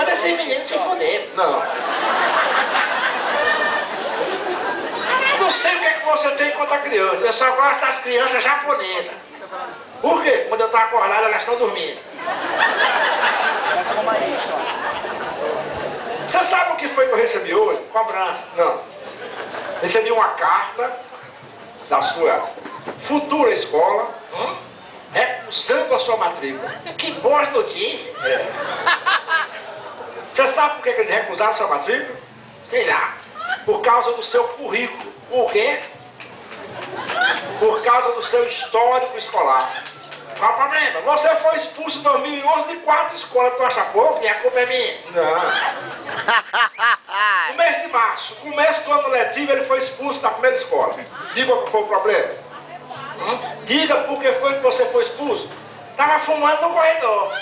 Manda esse menino se foder. Não. Não sei o que, é que você tem contra criança. Eu só gosto das crianças japonesas. Por quê? Quando eu tô acordado, elas estão dormindo. Você sabe o que foi que eu recebi hoje? Cobrança. Não. Recebi uma carta da sua futura escola Hum? recusando a sua matrícula. Que boas notícias. Você sabe por que eles recusaram sua matrícula? Sei lá. Por causa do seu currículo. Por quê? Por causa do seu histórico escolar. Qual o problema? Você foi expulso em 2011 de quatro escolas. Tu acha pouco? E a culpa é minha. Não. No mês de março, começo do ano letivo, ele foi expulso da primeira escola. Diga qual foi o problema. Hum? Diga por que foi que você foi expulso. Tava fumando no corredor.